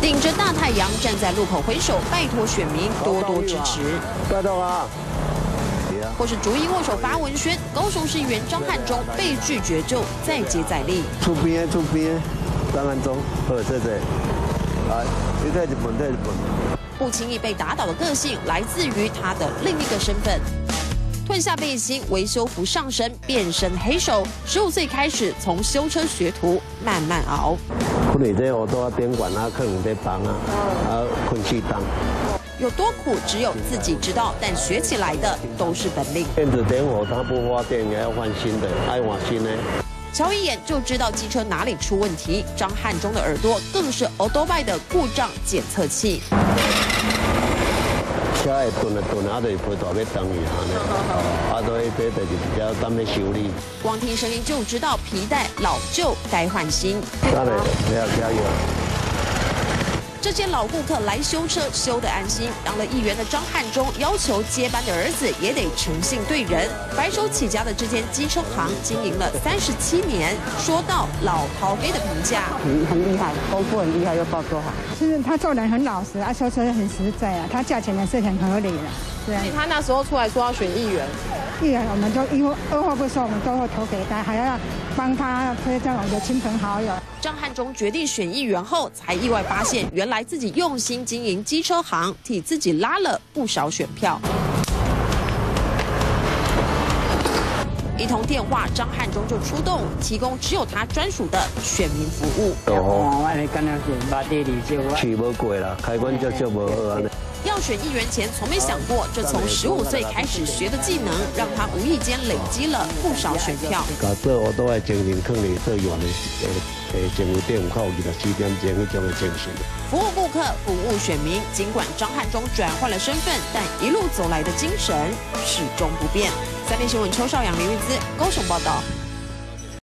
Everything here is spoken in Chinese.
顶着大太阳站在路口挥手，拜托选民多多支持。拜托啊！或是逐一握手发文宣，高雄市议员张汉忠被拒绝就再接再厉。出边出边，张汉忠，好谢谢。来，你在日本，在日本。不轻易被打倒的个性，来自于他的另一个身份。褪下背心，维修服上身，变身黑手。十五岁开始从修车学徒，慢慢熬。可能这我都要边管啊，客人在帮啊，啊，空气档。有多苦，只有自己知道。但学起来的都是本领。电子点火，它不发电也要换新的，爱换新的。瞧一眼就知道机车哪里出问题。张汉忠的耳朵更是 o d o b y 的故障检测器。车会顿啊顿啊，就陪大尾等于下呢。啊，所以这就是比较担要修理。光听声音就知道皮带老旧，该换新。加油。这些老顾客来修车，修得安心。当了议员的张汉忠要求接班的儿子也得诚信对人。白手起家的这间机车行经营了三十七年，说到老陶飞的评价，很很厉害，功夫很厉害又包多好。就是他做人很老实啊，修车很实在啊，他价钱也是很合理的。对啊，他那时候出来说要选议员，议员我们就一二话不说，我们都会投给他，还要帮他推荐我们的亲朋好友。张汉忠决定选议员后，才意外发现，原来自己用心经营机车行，替自己拉了不少选票。一通电话，张汉忠就出动，提供只有他专属的选民服务。哦，去无过了，开关就就无。要选议员前，从没想过，这从十五岁开始学的技能，让他无意间累积了不少选票。搞这我都爱精神，肯定做用的，诶诶，政府电靠二十四点钟那种的精神。服务顾客，服务选民。尽管张汉忠转换了身份，但一路走来的精神始终不变。三立新闻邱少阳、林玉姿高雄报道。